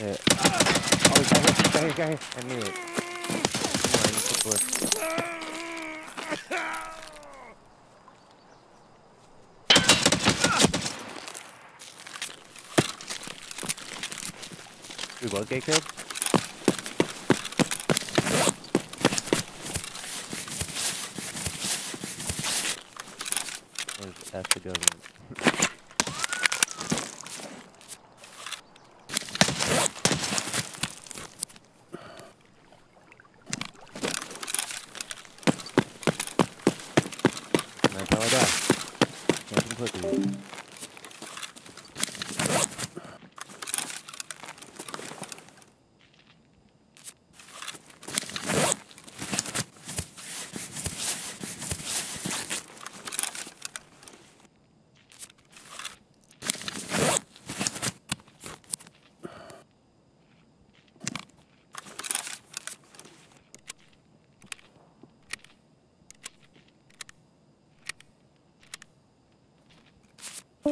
Yeah. Oh, he's got here, got here, got here. I knew it. Come on, go. Dude, what gate killed? Where's F the government? だ。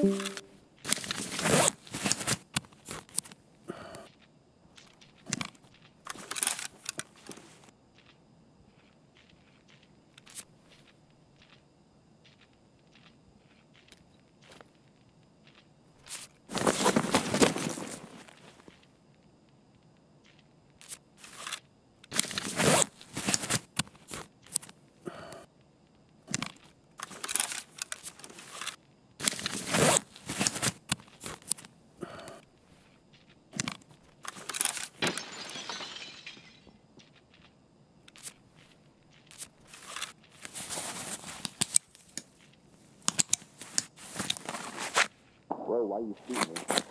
How I 还有四个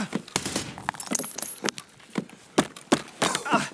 Ah! Ah!